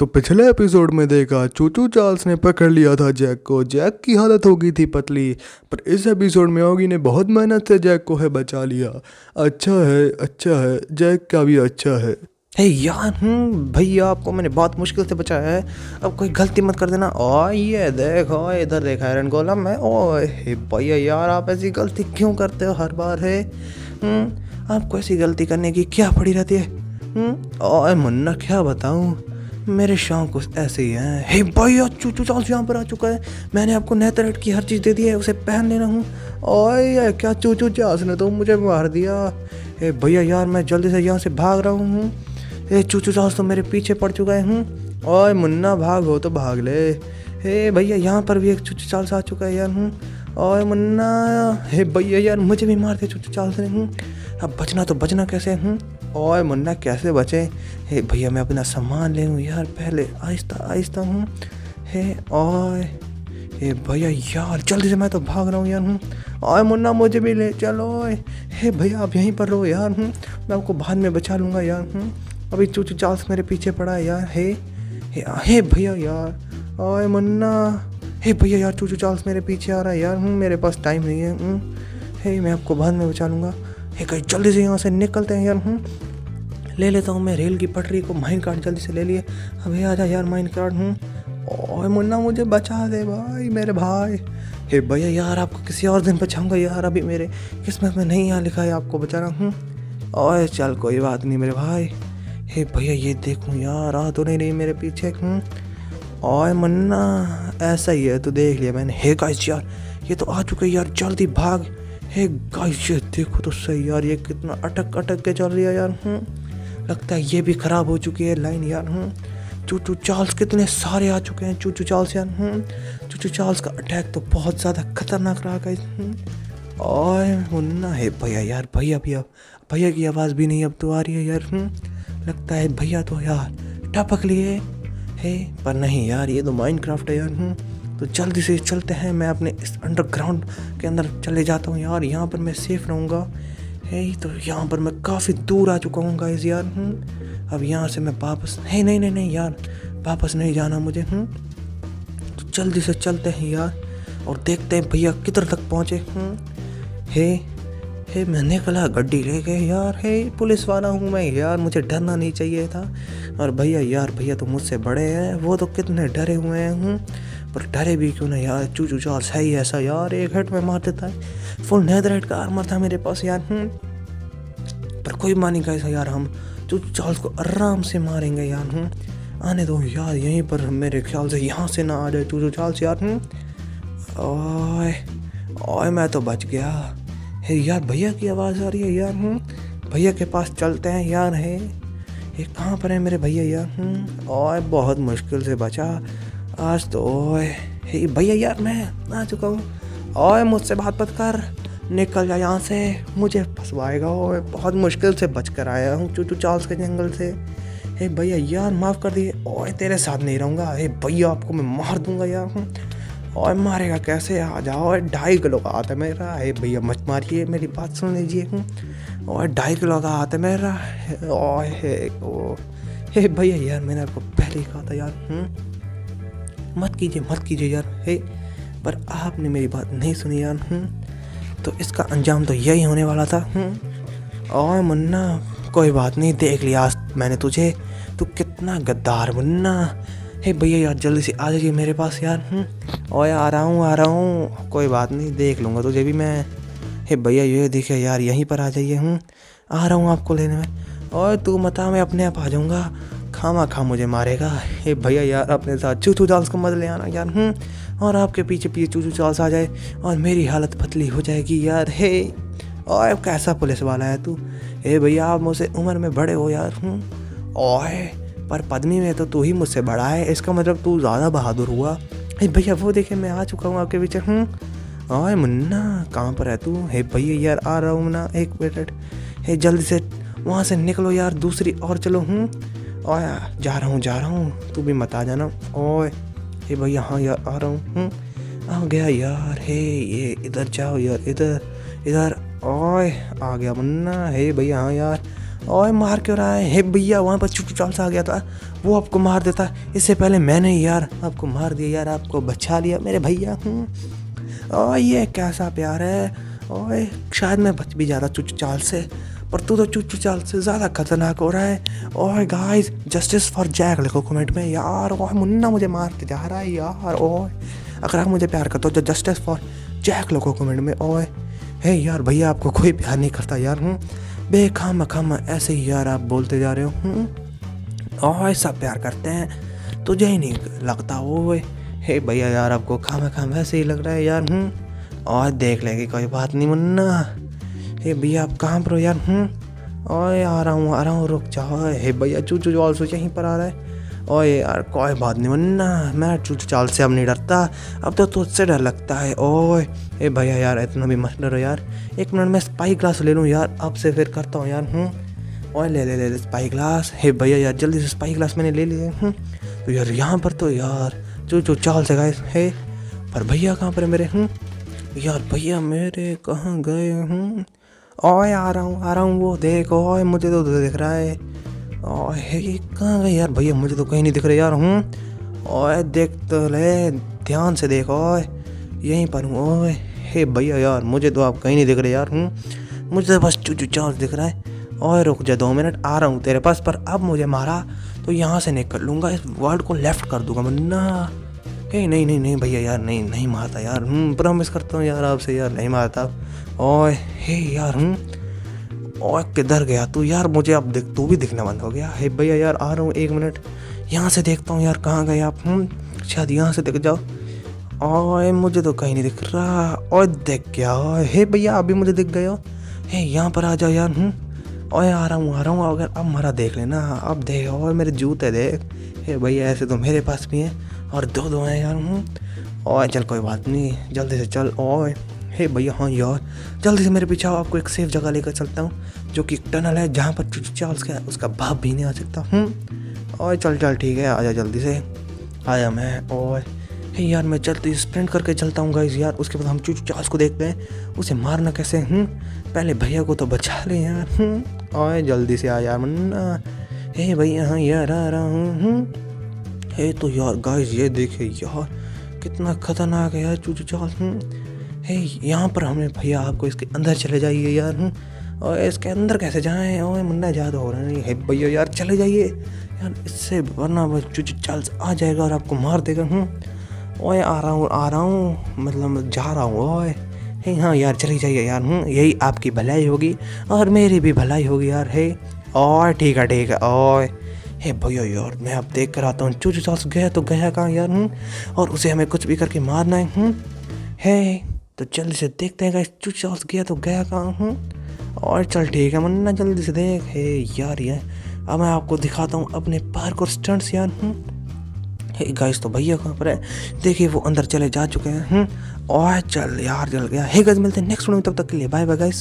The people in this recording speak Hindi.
तो पिछले एपिसोड में देखा, चूचू चार्ल्स ने पकड़ लिया था जैक को। जैक की हालत हो गई थी पतली, पर इस एपिसोड में ओगी ने बहुत मेहनत से जैक को है बचा लिया। अच्छा है अच्छा है, जैक का भी अच्छा है। हे यार हम्म भैया, आपको मैंने बहुत मुश्किल से बचाया है। अब कोई गलती मत कर देना। ओ ये देखो, इधर देखा एरन गोलम है ओ हे भैया यार, आप ऐसी गलती क्यों करते हो हर बार, है? हम्म आपको ऐसी गलती करने की क्या पड़ी रहती है? हम्म ओए मुन्ना, क्या बताऊँ? मेरे शौक कुछ ऐसे ही हैं। हे भाई भैया चूचू चार्ल्स यहाँ पर आ चुका है। मैंने आपको नेतरेट की हर चीज़ दे दी है, उसे पहन लेना हूँ। ओए यार क्या चूचू चार्ल्स ने तो मुझे मार दिया। हे भैया, यार, मैं जल्दी से यहाँ से भाग रहा हूँ। हे चूचू चार्ल्स तो मेरे पीछे पड़ चुका है ओए, मुन्ना, भाग हो तो भाग ले। हे भैया, यहाँ पर भी एक चूचू चार्ल्स आ चुका है, यार, हूँ। ओए, मुन्ना, हे भैया, यार, मुझे भी मार दिया चूचू चार्ल्स ने हूँ। अब बचना तो बचना कैसे हूँ? ओए मुन्ना, कैसे बचे? हे भैया, मैं अपना सामान ले लूँ यार, पहले आहिस्ता आहिस्ता हूँ। हे ओए, हे भैया, यार, जल्दी से मैं तो भाग रहा हूँ यार, हूँ। ओए मुन्ना, मुझे भी ले चलो हे भैया, आप यहीं पर रहो यार, हूँ। मैं आपको बाद में बचा लूँगा यार, हूँ। अभी चूचू चार्ल्स मेरे पीछे पड़ा है यार, हे हे हे भैया यार, ओए मुन्ना। हे भैया यार चूचू चार्ल्स मेरे पीछे आ रहा है यार, हूँ। मेरे पास टाइम नहीं है, हे। मैं आपको बाद में बचा लूँगा। हे कहीं जल्दी से यहाँ से निकलते हैं यार हूँ ले लेता हूँ मैं रेल की पटरी को माइन कार्ड जल्दी से ले लिए। अभी आ जा यार माइन कार्ड हूँ ओए मुन्ना, मुझे बचा दे भाई, मेरे भाई। हे भैया यार, आपको किसी और दिन बचाऊँगा यार, अभी मेरे किस्मत में नहीं यहाँ लिखा है आपको बचाना हूँ ओए चल, कोई बात नहीं मेरे भाई। हे भैया, ये देखूँ यार, आ तो नहीं रही मेरे पीछे हूँ ओए मुन्ना, ऐसा ही है तो देख लिया मैंने। हे गाइस यार, ये तो आ चुके यार, जल्दी भाग। हे गाइस ये देखो तो सही यार, ये कितना अटक अटक के चल रही है यार हूँ लगता है ये भी ख़राब हो चुकी है लाइन यार हूँ चूचू चार्ल्स कितने सारे आ चुके हैं, चूचू चार्ल्स यार हूँ चूचू चार्ल्स का अटैक तो बहुत ज़्यादा खतरनाक रहा गाइस और मुन्ना, है भैया यार, भैया भैया भैया की आवाज़ भी नहीं अब तो आ रही है यार हूँ लगता है भैया तो यार टपक लिए है। पर नहीं यार, ये तो माइंड क्राफ्ट है यार हूँ तो जल्दी से चलते हैं। मैं अपने इस अंडरग्राउंड के अंदर चले जाता हूँ यार। यहाँ पर मैं सेफ़ रहूँगा। है तो यहाँ पर मैं काफ़ी दूर आ चुका हूँ गाइस यार। हूँ अब यहाँ से मैं वापस नहीं नहीं नहीं नहीं, यार। वापस नहीं जाना मुझे। हूँ तो जल्दी से चलते हैं यार और देखते हैं भैया किधर तक पहुँचे। हूँ हे हे, मैं निकला गड्डी ले गए यार। हे, पुलिस वाला हूँ मैं यार। मुझे डरना नहीं चाहिए था। और भैया, यार, भैया तो मुझसे बड़े हैं। वो तो कितने डरे हुए हैं। हूँ पर डरे भी क्यों ना यार? चूचू चार्ल्स है ही ऐसा यार। एक हेड में मार देता है। फुल नेदर हेड का आर्मर था मेरे पास यार पर कोई मानेगा ऐसा यार हम? चूचू चार्ल्स को आराम से मारेंगे यार हूँ आने दो यार, यहीं पर मेरे ख्याल से यहाँ से ना आ जाए। चूचू चार्ल्स यार हूँ ओए ओए, मैं तो बच गया। है यार, भैया की आवाज़ आ रही है यार हूँ भैया के पास चलते हैं यार, है। ये कहाँ पर है मेरे भैया यार हूँ ओए, बहुत मुश्किल से बचा। आज तो ओए भैया यार, मैं आ चुका हूँ। ओए, मुझसे बात मत कर। निकल जा यहाँ से। मुझे फंसवाएगा, ओए, बहुत मुश्किल से बच कर आया हूँ चूचू चार्ल्स के जंगल से। हे भैया यार, माफ़ कर दिए। ओए, तेरे साथ नहीं रहूँगा। हे भैया, आपको मैं मार दूँगा यार हूँ। और मारेगा कैसे? आ जाओ ढाई किलो का हाथ है मेरा। हे भैया, मत मारिए मेरी बात सुन लीजिए और ढाई किलो का हाथ है मेरा। और हे ओ हे भैया यार, मैंने आपको पहले ही कहा था यार हूँ मत कीजिए मत कीजिए यार, हे, पर आपने मेरी बात नहीं सुनी यार हूँ तो इसका अंजाम तो यही होने वाला था हूँ और मुन्ना, कोई बात नहीं, देख लिया आज मैंने तुझे। तू कितना गद्दार मुन्ना। हे भैया, यार जल्दी से आ जाइए मेरे पास यार हूँ ओए आ रहा हूँ आ रहा हूँ कोई बात नहीं, देख लूँगा तुझे भी मैं। हे भैया, ये देखे यार, यहीं पर आ जाइए हूँ आ रहा हूँ आपको लेने में। और तू मता मैं अपने आप आ जाऊँगा। खामा खा मुझे मारेगा। हे भैया यार, अपने साथ चूचू चार्ल्स को मत ले आना यार हूँ और आपके पीछे पीछे चूचू चार्ल्स आ जाए और मेरी हालत पतली हो जाएगी यार, हे। ओए, कैसा पुलिस वाला है तू? हे भैया, आप मुझसे उम्र में बड़े हो यार हूँ ओए, पर पद्मी में तो तू ही मुझसे बड़ा है, इसका मतलब तू ज़्यादा बहादुर हुआ। हे भैया, वो देखे मैं आ चुका हूँ आपके पीछे हूँ ओए, मुन्ना, कहाँ पर है तू? हे भैया यार, आ रहा हूँ ना, एक मिनट। हे, जल्दी से वहाँ से निकलो यार, दूसरी और चलो हूँ ओए, जा रहा हूँ, जा रहा हूँ। तू भी मत आ जाना। ओए, हे भैया हाँ यार, आ रहा हूँ। आ गया यार, हे, ये इधर जाओ, यार, इधर इधर। ओए, आ गया मुन्ना, हे भैया हाँ यार। ओए, मार क्यों रहा है? हे भैया, वहाँ पर चुटू चाल से आ गया था। वो आपको मार देता। इससे पहले मैंने यार आपको मार दिया, यार, आपको बचा लिया, मेरे भैया हूँ ओए, ये कैसा प्यार है? ओए, शायद मैं बच भी जा रहा चुचू चाल से। पर तू तो चुचू चाल से ज़्यादा खतरनाक हो रहा है। Oh guys justice for Jack लिखो कमेंट में। यार ओह मुन्ना मुझे मार के जा रहा है यार ओह अगर आप मुझे प्यार करते हो तो जस्टिस फॉर जैक लिखो कमेंट में ओह हे यार, भैया, आपको कोई प्यार नहीं करता यार हूँ बेखामा खामा, ऐसे ही यार आप बोलते जा रहे हो हम्म। ओए, सब प्यार करते हैं। तुझे ही नहीं लगता, ओए। हे भैया, यार, आपको खामा खामा ऐसे ही लग रहा है यार हूँ और देख लेंगे, कोई बात नहीं, मुन्ना। हे भैया, आप कहाँ पर हो यार? हूँ ओए, आ रहा हूँ, आ रहा हूँ, रुक जाओ। हे भैया चूचू जो ऑल्सो यहीं पर आ रहा है। ओए यार, कोई बात नहीं मुन्ना मैं चूचू चाल से अब नहीं डरता। अब तो तुझसे डर लगता है, ओए। हे भैया, यार, इतना भी मत डरो यार। एक मिनट, मैं स्पाई ग्लास ले लूँ यार, अब से फिर करता हूँ यार हूँ ओए, ले ले ले ले स्पाई ग्लास हे भैया, यार, जल्दी से स्पाई ग्लास मैंने ले लिए हूँ तो यार, यहाँ पर तो यार चूचू चाल से गए है। पर भैया कहाँ पर मेरे हूँ यार, भैया मेरे कहाँ गए हूँ ओए आ रहा हूँ, आ रहा हूँ, वो देख, ओए मुझे तो दिख रहा है। ओए कहाँ गए यार भैया, मुझे तो कहीं नहीं दिख रहे यार हूँ ओए, देख तो ले, ध्यान से देखो, ओए, यहीं पर हूँ, ओए, हे भैया यार, मुझे तो आप कहीं नहीं दिख रहे यार हूँ मुझे तो बस चू चांस दिख रहा है। ओए, रुक जा दो मिनट, आ रहा हूँ तेरे पास, पर अब मुझे मारा तो यहाँ से निकल लूँगा, इस वर्ल्ड को लेफ़्ट कर दूँगा, मन्ना। हे नहीं नहीं नहीं भैया यार, नहीं नहीं मारता यार। हूँ प्रॉमिस करता हूँ यार आपसे यार, नहीं मारता। ओए, हे यार हूँ और किधर गया तू यार? मुझे अब देख, तू भी दिखना बंद हो गया। हे भैया यार, आ रहा हूँ एक मिनट। यहाँ से देखता हूँ यार, कहाँ गए आप? हम शायद यहाँ से दिख जाओ। ओए, मुझे तो कहीं नहीं दिख रहा। और देख गया हे भैया, अभी मुझे दिख गए हो। हे, यहाँ पर आ जाओ यार हूँ ओए, आ रहा हूँ, आ रहा हूँ, अगर अब मरा देख लेना। अब देख और मेरे जूते देख। हे भैया, ऐसे तो मेरे पास भी हैं। और दो दो हैं यार हूँ और चल कोई बात नहीं, जल्दी से चल। ओए, हे भैया हाँ यार। जल्दी से मेरे पीछे आओ, आपको एक सेफ़ जगह लेकर चलता हूँ, जो कि टनल है, जहाँ पर चुचा उसका उसका बाप भी नहीं आ सकता। हूँ और चल चल, ठीक है, आजा जल्दी से। आया मैं और हे यार, मैं चलती स्प्रिंट करके चलता हूँ गाइस यार। उसके बाद हम चूचू चार्ल्स को देखते हैं। उसे मारना कैसे हूँ पहले भैया को तो बचा ले यार हूँ और जल्दी से आ यार मन्ना। हे भैया हाँ यार, आ रहा हूँ हे तो यार गाइस ये देखे यार, कितना खतरनाक है यार, चूचू चार्ल्स हे, यहाँ पर हमें भैया आपको इसके अंदर चले जाइए यार हूँ और इसके अंदर कैसे जाएँ? ओए, मुन्ना ज़्यादा हो रहा है। भैया यार, चले जाइए। यार, इससे वरना बस चूचू चाल आ जाएगा और आपको मार देगा हूँ ओए, आ रहा हूँ, आ रहा हूँ मतलब जा रहा हूँ, ओए। हे हाँ यार, चले जाइए यार हूँ यही आपकी भलाई होगी और मेरी भी भलाई होगी यार, है। और ठीक है ठीक है, ओए। हे भैया यार, मैं अब देख कर आता हूँ। चूचू चाल गया तो गया कहाँ यार हूँ और उसे हमें कुछ भी करके मारना है हूँ हे तो जल्दी से देखते हैं चुच चार्ल्स गया तो गया कहाँ हूँ और चल ठीक है, मन्ना, जल्दी से देख। हे यार यार अब मैं आपको दिखाता हूँ अपने पार्क और स्टंट्स यार हूँ हे गाइस तो भैया कहाँ पर है? देखिए, वो अंदर चले जा चुके हैं और चल यार चल गया। हे गाइस मिलते हैं नेक्स्ट वीडियो में, तब तक के लिए बाय बाय गाइस